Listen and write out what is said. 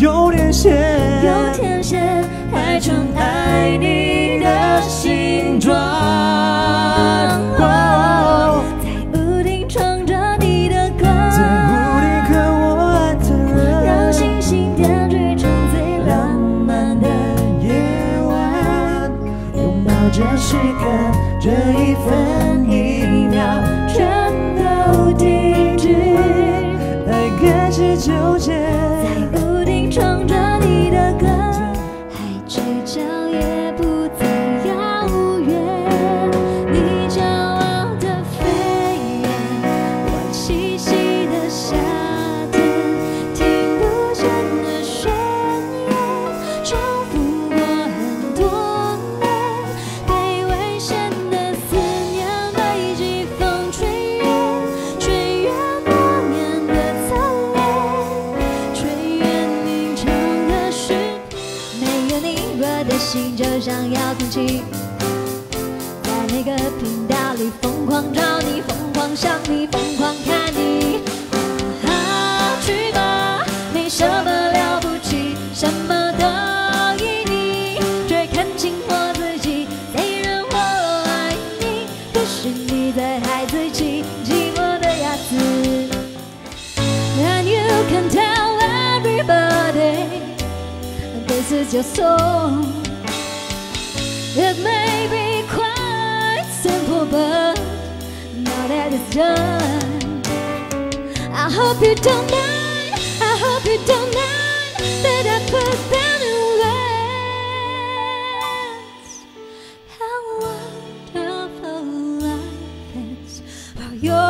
有点咸，有天线，还纯爱你的形状。在屋顶唱着你的歌，在屋顶和我爱的人，让星星点缀成最浪漫的夜晚，拥抱这时刻，这一分一秒，全都停止。爱开始纠结。克服过很多年，被危险的思念被季风吹远，吹远多年的侧脸，吹远你唱的诗。没有你我的心就像遥控器，在每个频道里疯狂找你，疯狂想你。你在孩子气，寂寞的鸭子。And you can tell everybody this is your song. It may be quite simple, but now that it's done, I hope you don't mind. Dios.